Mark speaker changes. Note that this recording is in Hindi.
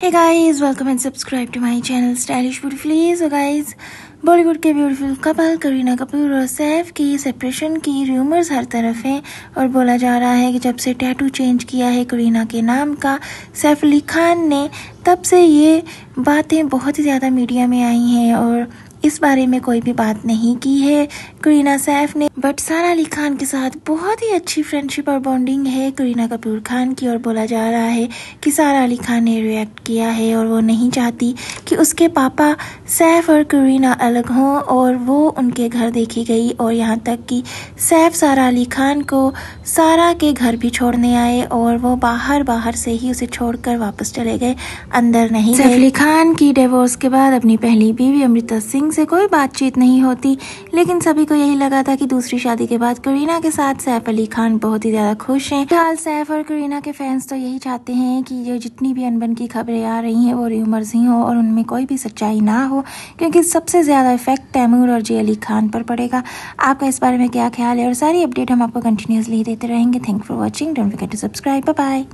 Speaker 1: Hey guys, welcome and subscribe to my channel Stylish Beautifully. So guys, Bollywood के ब्यूटीफुल कपल करीना कपूर और सैफ की सेपरेशन की रूमर्स हर तरफ़ हैं और बोला जा रहा है कि जब से टैटू चेंज किया है करीना के नाम का सैफ अली खान ने तब से ये बातें बहुत ही ज़्यादा मीडिया में आई हैं और इस बारे में कोई भी बात नहीं की है करीना सैफ ने बट सारा अली खान के साथ बहुत ही अच्छी फ्रेंडशिप और बॉन्डिंग है। करीना कपूर खान की और बोला जा रहा है कि सारा अली खान ने रिएक्ट किया है और वो नहीं चाहती कि उसके पापा सैफ और करीना अलग हों और वो उनके घर देखी गई और यहाँ तक कि सैफ सारा अली खान को सारा के घर भी छोड़ने आए और वो बाहर बाहर से ही उसे छोड़कर वापस चले गए। अंदर नहीं सैफ अली खान की डिवोर्स के बाद अपनी पहली बीवी अमृता सिंह से कोई बातचीत नहीं होती लेकिन सभी को यही लगा था कि दूसरी शादी के बाद करीना के साथ सैफ अली खान बहुत ही ज़्यादा खुश हैं। फ़िलहाल सैफ और करीना के फैंस तो यही चाहते हैं कि जो जितनी भी अनबन की खबरें आ रही हैं, वो र्यूमर्स ही हो और उनमें कोई भी सच्चाई ना हो, क्योंकि सबसे ज़्यादा इफ़ेक्ट तैमूर और जे अली खान पर पड़ेगा। आपका इस बारे में क्या ख्याल है और सारी अपडेट हम आपको कंटिन्यूसली देते रहेंगे। Thank for watching don't forget to subscribe bye